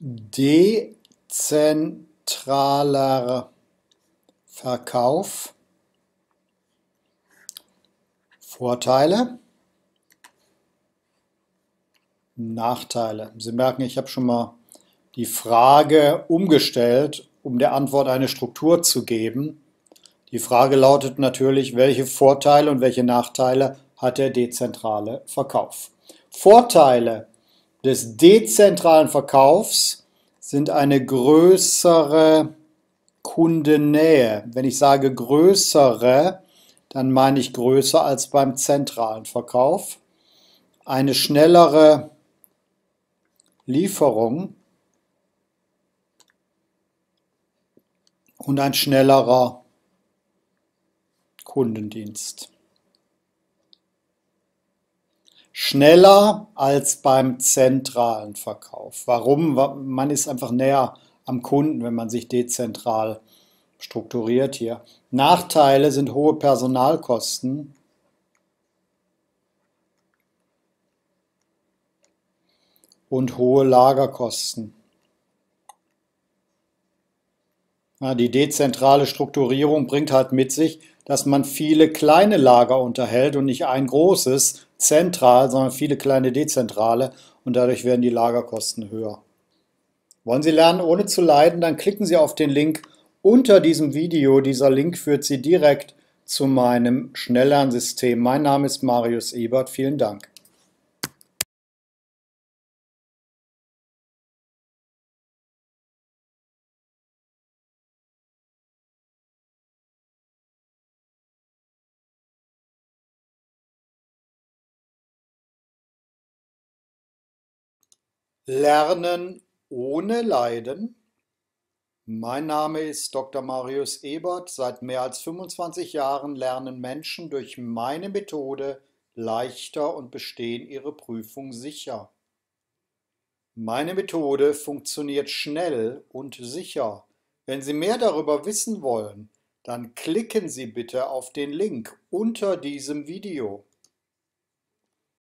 dezentraler Verkauf. Vorteile, Nachteile. Sie merken, ich habe schon mal die Frage umgestellt, um der Antwort eine Struktur zu geben. Die Frage lautet natürlich, welche Vorteile und welche Nachteile hat der dezentrale Verkauf? Vorteile des dezentralen Verkaufs sind eine größere Kundennähe. Wenn ich sage größere, dann meine ich größer als beim zentralen Verkauf. Eine schnellere Lieferung und ein schnellerer Kundendienst. Schneller als beim zentralen Verkauf. Warum? Man ist einfach näher am Kunden, wenn man sich dezentral strukturiert hier. Nachteile sind hohe Personalkosten. und hohe Lagerkosten. Ja, die dezentrale Strukturierung bringt halt mit sich, dass man viele kleine Lager unterhält und nicht ein großes zentral, sondern viele kleine dezentrale und dadurch werden die Lagerkosten höher. Wollen Sie lernen, ohne zu leiden, dann klicken Sie auf den Link unter diesem Video. Dieser Link führt Sie direkt zu meinem Schnelllernsystem. Mein Name ist Marius Ebert. Vielen Dank. Lernen ohne Leiden. Mein Name ist Dr. Marius Ebert. Seit mehr als 25 Jahren lernen Menschen durch meine Methode leichter und bestehen ihre Prüfung sicher. Meine Methode funktioniert schnell und sicher. Wenn Sie mehr darüber wissen wollen, dann klicken Sie bitte auf den Link unter diesem Video.